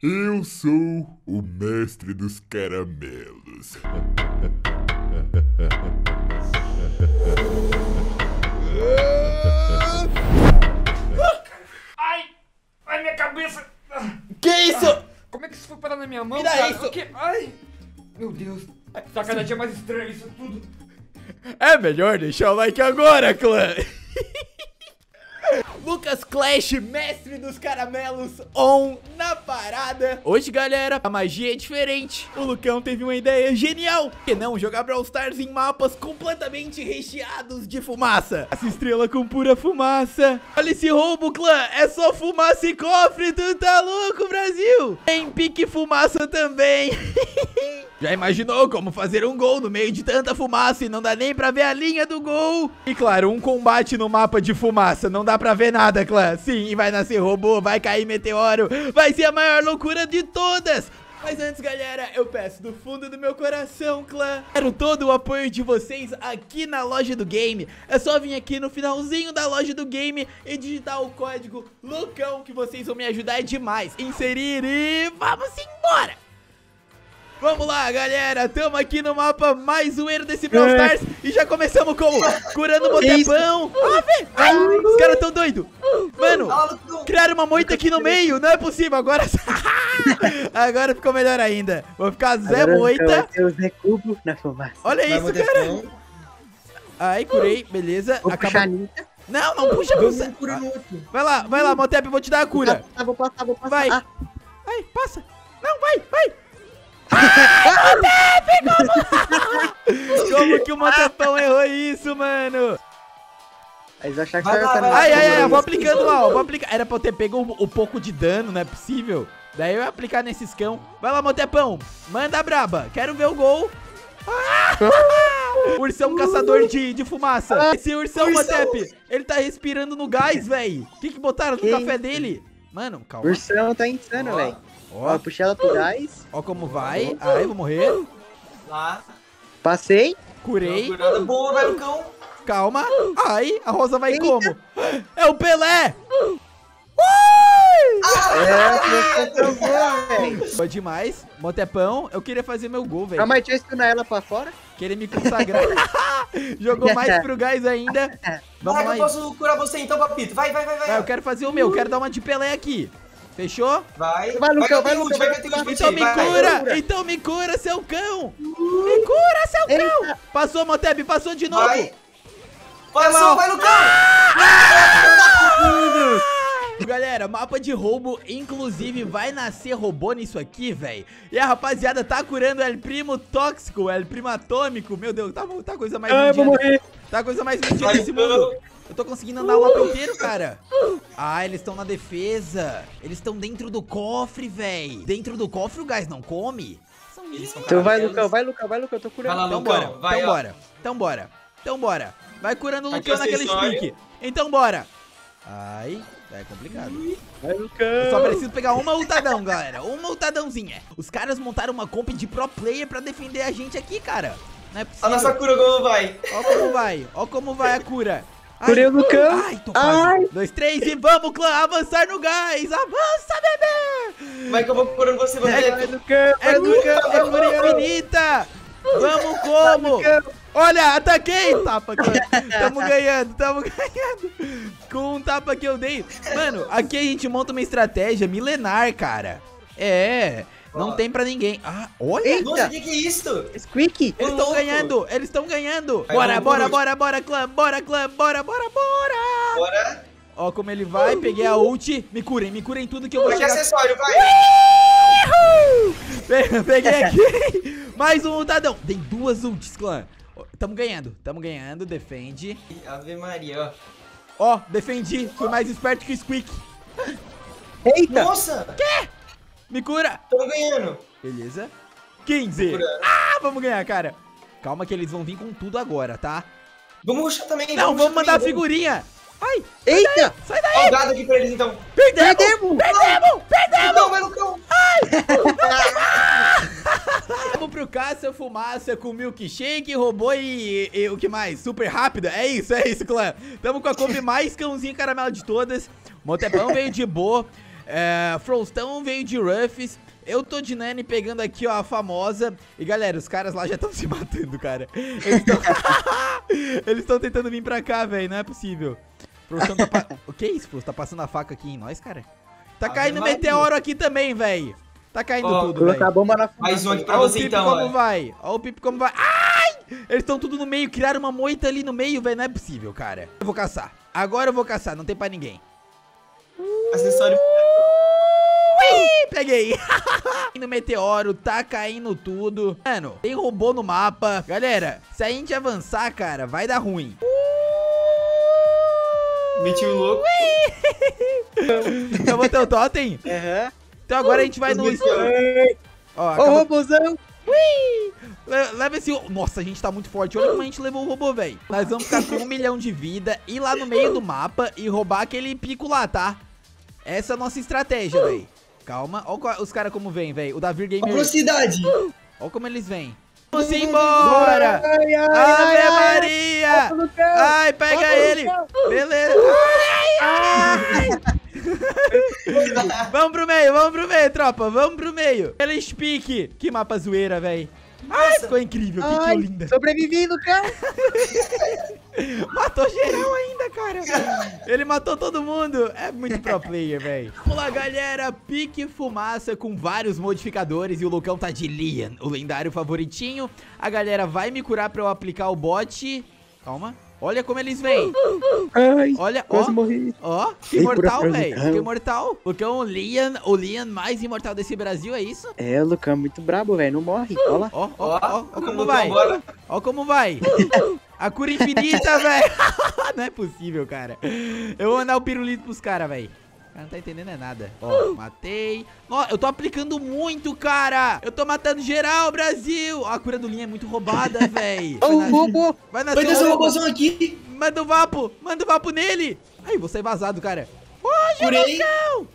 Eu sou o mestre dos caramelos. Ai! Ai, minha cabeça! Que isso? Como é que isso foi parar na minha mão, Me dá cara? isso. O quê? Ai! Meu Deus! Tá cada dia mais estranho isso tudo. É melhor deixar o like agora, clã. Lucas Clash, mestre dos caramelos, on na parada. Hoje, galera, a magia é diferente. O Lucão teve uma ideia genial. Que não jogar Brawl Stars em mapas completamente recheados de fumaça. Essa estrela com pura fumaça. Olha esse roubo, clã. É só fumaça e cofre. Tu tá louco, Brasil? Tem pique fumaça também. Já imaginou como fazer um gol no meio de tanta fumaça e não dá nem pra ver a linha do gol? E claro, um combate no mapa de fumaça, não dá pra ver nada, clã. Sim, vai nascer robô, vai cair meteoro, vai ser a maior loucura de todas. Mas antes, galera, eu peço do fundo do meu coração, clã. Quero todo o apoio de vocês aqui na loja do game. É só vir aqui no finalzinho da loja do game e digitar o código LUCão que vocês vão me ajudar demais. Inserir e vamos embora! Vamos lá, galera, tamo aqui no mapa mais zoeiro desse Brawl Stars E já começamos como? Curando o botepão ai, os caras tão doidos Mano, criaram uma moita aqui no meio, não é possível, agora Agora ficou melhor ainda Vou ficar Zé Moita Eu recubo na fumaça. Olha isso, cara Aí, curei, beleza Vou Acabou- puxar a Nita. Não, não puxa você Vai lá, vai lá, Motep, vou te dar a cura Ah, vou passar, vou passar. Vai. Ah, Vai, passa Não, vai, vai Como que o Motepão errou isso, mano? Aí eles acharam que Vai. Ai, ai, ai, vou aplicando lá, ó. Vou aplicar. Era pra eu ter pego o, o pouco de dano, não é possível. Daí eu ia aplicar nesses cão. Vai lá, Motepão. Manda a braba. Quero ver o gol. Ah! Ursão caçador de, de fumaça. Esse ursão, Motep, ele tá respirando no gás, véi. O que que botaram no Que café isso? dele? Mano, O calma. ursão tá insano, velho. Ó, Ó, puxei ela pro gás. ó como vai. Ai, vou morrer. Lá. Passei. Curei. Curada boa, velho cão. Calma. Ai, a Rosa vai Eita. como? É o Pelé! É, você velho. Foi demais. Motepão, eu queria fazer meu gol, velho. Calma aí, deixa eu stunar ela pra fora. Querer me consagrar. Jogou mais pro gás ainda. Vamos Vai eu posso curar você então, papito. Vai, vai, vai, vai. Vai, eu quero fazer o meu. Quero dar uma de Pelé aqui. Fechou? Vai. Vai, Lucão, eu vai, Lucão, ult, vai vai, eu Então me vai. cura! cura. Então me cura, seu cão! Me cura, seu cão! Eita. Passou, Motep, passou de novo! Vai. Passou, vai, Lucão. Galera, mapa de roubo, inclusive vai nascer robô nisso aqui, velho. E a rapaziada tá curando o El Primo tóxico, o El Primo atômico. Meu Deus, tá, tá a coisa mais Ah, vou mundial- morrer. Tá a coisa mais mentira então. mundo. Eu tô conseguindo andar o mapa inteiro, cara. Ah, eles estão na defesa. Eles estão dentro do cofre, velho. Dentro do cofre o gás não come? Então vai. Lucão, vai, Lucão, vai, Lucão, eu tô Vai curando. lá, Então Lucão. bora, vai, então ó. bora, então bora, então bora. Vai curando o Aqui Lucão naquele speak. Então bora. Ai, é complicado. Vai, Eu só preciso pegar uma ultadão, galera. Uma ultadãozinha. Os caras montaram uma comp de pro player pra defender a gente aqui, cara. Não é A possível. nossa cura como vai. Ó como vai, ó como vai a cura. Curei o Lucão. Ai, tô quase. Ai. Dois, três e vamos, clã, avançar no gás. Avança, bebê. Vai que eu vou curando você, Vai, você. Lucão, É vai, cura, Lucão. é cura infinita. Vamos como? Olha, ataquei! Tapa, clã. Tamo ganhando, tamo ganhando. Com um tapa que eu dei. Mano, aqui a gente monta uma estratégia milenar, cara. É, não tem pra ninguém. Ah, olha. Eita. Nossa, o que que é isso? Squeak. Eles estão ganhando, eles estão ganhando. Bora, bora, bora, bora, clã, bora, clã, bora, bora, bora. Bora. Ó como ele vai, peguei a ult. Me curem, me curem tudo que eu vou Aqui é chegar. acessório, vai. Peguei aqui. Mais um ultadão. Dei duas ults, clã. Ó, Tamo ganhando, tamo ganhando, defende. Ave Maria, Ó, defendi. Fui mais esperto que o Squeak. ó. Eita. Nossa, Me cura. tamo ganhando. Beleza. 15. Curando. Ah, vamos ganhar, cara. Calma que eles vão vir com tudo agora, tá? Vamos rushar também. Não, vamos rushar mandar também, figurinha. Ai, Eita. sai Ó, daí. o gado aqui pra eles então. Perdemos. Perdemos. Perdemos. Perdemos. Lucão, vai, Vamos pro caça, fumaça com milkshake, robô e, e o que mais? Super rápido? É isso, é isso, clã. Tamo com a Kombi mais cãozinho caramelo de todas. Motepão veio de boa. É, Frostão veio de Ruffs. Eu tô de Nani pegando aqui, ó, a famosa. E galera, os caras lá já estão se matando, cara. Eles estão. Tentando vir pra cá, velho. Não é possível. Frostão tá. Pa... O que é isso, Frost? Tá passando a faca aqui em nós, cara? Tá Ave caindo meteoro aqui também, velho. Tá caindo Ó, tudo, velho. bomba na Mais um aqui pra Ó o você Pipe então, como ó. vai. Ó o Pipe como vai. Ai! Eles estão tudo no meio. Criaram uma moita ali no meio, velho. Não é possível, cara. Eu vou caçar. Agora eu vou caçar. Não tem pra ninguém. Acessório. Ui, peguei. no meteoro, tá caindo tudo. Mano, tem robô no mapa. Galera, se a gente avançar, cara, vai dar ruim. Meti o louco. Eu vou ter o totem. Aham. Então agora a gente vai no... Ó, Ô, acabou- robôzão. Le- Leva esse... Nossa, a gente tá muito forte. Olha como a gente levou o robô, velho. Nós vamos ficar com um milhão de vida, ir lá no meio do mapa e roubar aquele pico lá, tá? Essa é a nossa estratégia, velho. Calma. Olha os caras como vêm, velho. O Davi Gamer... velocidade. Olha como eles vêm. Vamos embora! Ai, ai, Ave ai, ai. Maria! Ai, pega ele! Beleza! Ai, ai. vamos pro meio, vamos pro meio, tropa! Vamos pro meio! Pela Speak! Que mapa zoeira, velho! Ai, ficou incrível, que Ai, kill linda! sobrevivi, Lucão. Matou geral ainda, cara! Ele matou todo mundo! É muito pro player, velho! Vamos lá, galera! Pique fumaça com vários modificadores e o Lucão tá de Lian, o lendário favoritinho. A galera vai me curar pra eu aplicar o bot. Calma. Olha como eles vêm. Ai, Olha, quase ó. morri. Ó, que imortal, velho. Que imortal. Lucão, o Lian, o Lian mais imortal desse Brasil, é isso? É, Lucão é muito brabo, velho. Não morre. Olha lá. Ó, ó, ó, ó como vai. Ó como vai. A cura infinita, velho. Não é possível, cara. Eu vou mandar o pirulito pros caras, velho. Cara não tá entendendo é nada. Ó, matei. Ó, eu tô aplicando muito, cara. Eu tô matando geral, Brasil. Ó, a cura do Linha é muito roubada, velho. Ô, o robô. Vai nascer Vai um um robô. robôzão aqui. Manda o vapo. Manda o vapo nele. Ai, vou sair vazado, cara. Ô, Curei. Lucão.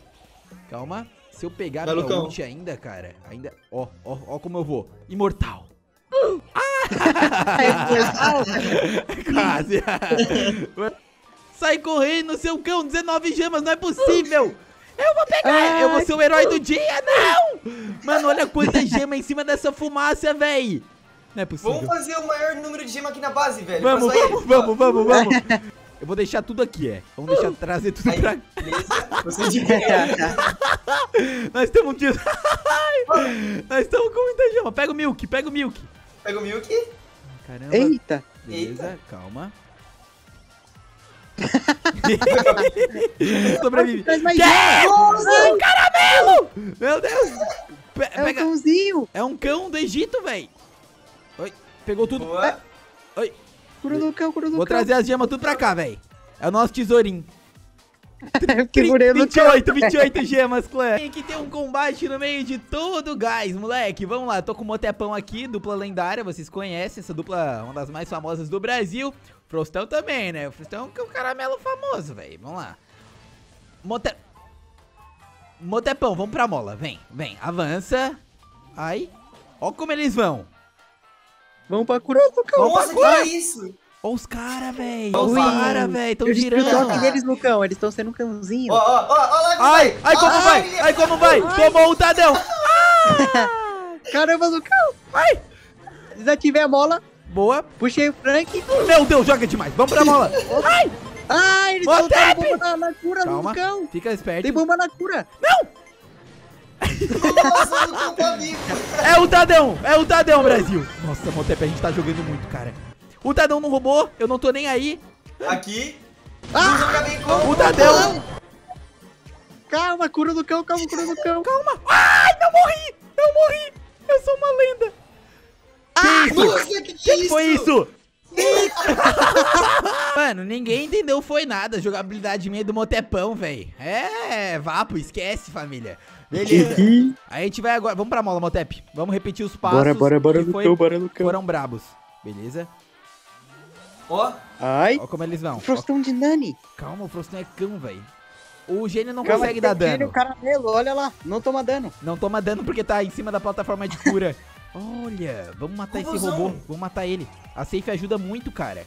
Calma. Se eu pegar Vai, minha Lucão. ult ainda, cara. Ainda... Ó, ó, ó como eu vou. Imortal. Quase. Sai correndo, seu cão, 19 gemas, não é possível. Eu vou pegar, eu vou ser o herói do dia, não. Mano, olha quanta gema em cima dessa fumaça, véi. Não é possível. Vamos fazer o maior número de gema aqui na base, velho. Vamos, vamos, vamos, vamos, vamos. Eu vou deixar tudo aqui, é. Vamos deixar trazer tudo Aí, pra... beleza. Você de. Nós estamos... de- Nós estamos com muita gema. Pega o Milk, pega o Milk. Pega o Milk. Caramba. Eita. Beleza, calma. Sobrevive. Que? Um caramelo! Meu Deus! Pe- É um pega- cãozinho. É um cão do Egito, velho. Oi, pegou tudo. Boa. Oi, Cura do Lucão, cura do vou Lucão. trazer as gemas tudo pra cá, velho. É o nosso tesourinho. Que curei o Lucão. 28, 28 gemas, clã. Tem que ter um combate no meio de todo, guys, moleque. Vamos lá, tô com o Motepão aqui, dupla lendária, vocês conhecem essa dupla, uma das mais famosas do Brasil. Frostão também, né? O Frostão é um caramelo famoso, velho. Vamos lá. Mote... Motepão, vamos pra mola, vem, vem, avança. Ai, ó como eles vão. Vamos pra curar o Lucão. Vamos Nossa, que é isso? Ó os caras, velho. Ó Os caras, velho, tão Eu destruí o girando. toque deles, Lucão. Eles estão sendo um cãozinho. Ó, ó, ó, ó lá. Ai, ai, como vai? Ai, como vai? Tomou o Tadão. Caramba, Lucão. Ai. Desativei a mola. Boa. Puxei o Frank. Meu Deus, joga demais. Vamos pra mola. Ai, Ai, eles Motep! botaram bomba na, na cura, calma. Lucão. Fica esperto. Tem bomba na cura. Nossa, o Lucão tá vivo. É o Tadão. É o Tadão, Brasil. Nossa, Motep, a gente tá jogando muito, cara. O Tadão não roubou. Eu não tô nem aí. Aqui. Ah! O Tadão. Calma, cura o Lucão, calma, cura o Lucão. Calma. Ai, não morri. Não morri. Eu sou uma lenda. Que isso? Nossa, que que é que isso? foi isso? Mano, ninguém entendeu foi nada. Jogabilidade minha do Motepão, velho. É, vapo, esquece, família. Beleza. Aí a gente vai agora. Vamos pra mola, Motep. Vamos repetir os passos. Bora, bora, bora, que foi- Lucão, bora, Lucão. Foram brabos. Beleza? Ó, Ai, Ó como eles vão. Frostão de Nani. calma, o Frostão é cão, velho. O gênio não Calma, consegue dar dano. O caramelo, olha lá, não toma dano. Não toma dano porque tá em cima da plataforma de cura. Olha, vamos matar esse Robôzão. robô. Vamos matar ele. A safe ajuda muito, cara.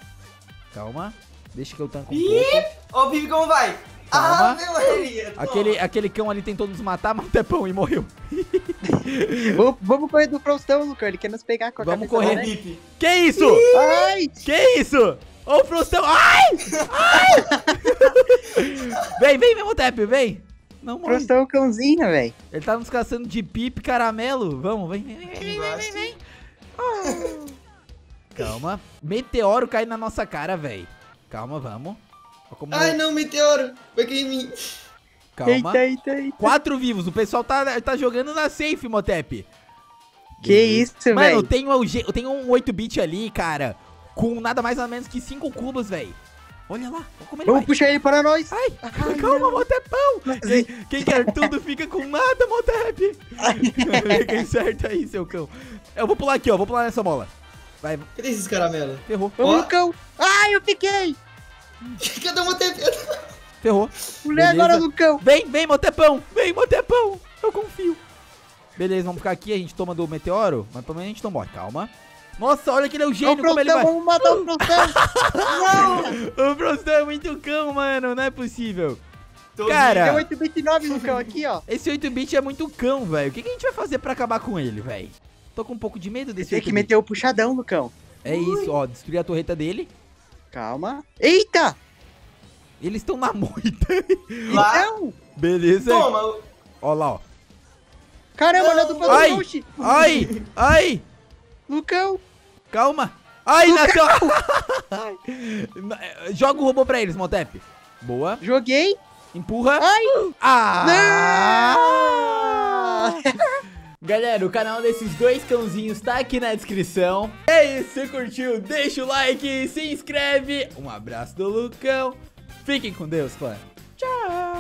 Calma. Deixa que eu tanco um Ih! pouco. ó o Pipe como vai. Calma. Ave Maria. toma. Aquele, aquele cão ali tentou nos matar, mas um tempão e morreu. Vamos, vamos correr do Faustão, Lucão. Ele quer nos pegar com a Vamos correr. o bip. Que isso? Ai! Que isso? Ô, Frostão. Ai! Ai! vem, vem, Memotep, vem. Não morre. Faustão é um cãozinho, velho. Ele tá nos caçando de pipe caramelo. Vamos, vem, vem, vem, vem, vem, vem, vem. Ah. Calma. Meteoro cai na nossa cara, velho. Calma, vamos. Como- Ai, não, meteoro. Aqui em mim. Calma. Eita, eita, eita. Quatro vivos. O pessoal tá, tá jogando na safe, Motep. Que isso, Mano, velho. tem um, G- tem um 8-bit ali, cara. Com nada mais ou menos que 5 cubos, velho. Olha lá. Olha como ele Vamos vai. puxar ele para nós. Ai, calma, Motepão. Quem, quem quer tudo fica com nada, Motep. Fica esperto aí, seu cão. Eu vou pular aqui, ó. Vou pular nessa bola. Vai, Cadê esses caramelos? ferrou. Vamos, Ó. Lucão. Ai, eu fiquei. Cadê o Motep? Ferrou. Mulher Beleza. agora, Lucão. Vem, vem, Motepão. Vem, Motepão. Eu confio. Beleza, vamos ficar aqui. A gente toma do meteoro. Mas pelo menos a gente não morre. Calma. Nossa, olha que ele é o gênio, como ele vai. vamos matar o Faustão. O Frostão é muito cão, mano. Não é possível. Tô Cara. Tem 8 bit 9, Lucão, aqui, ó. Esse 8-bit é muito cão, velho. O que, que a gente vai fazer pra acabar com ele, velho? Tô com um pouco de medo desse Tem que 8-bit. meter o puxadão, Lucão. É isso, ó. Destruir a torreta dele. Calma. Eita! Eles estão na moita. Lá. Então! Beleza. Toma. Ó lá, ó. Caramba, olha do Ai. Oxi. Ai, ai. Lucão! Calma. Ai, nasceu. Joga o robô pra eles, Motep. Boa. Joguei! Empurra. Ai! Ah! Não! Galera, o canal desses dois cãozinhos tá aqui na descrição. É isso, se curtiu, deixa o like, se inscreve. Um abraço do Lucão. Fiquem com Deus, clã. Tchau.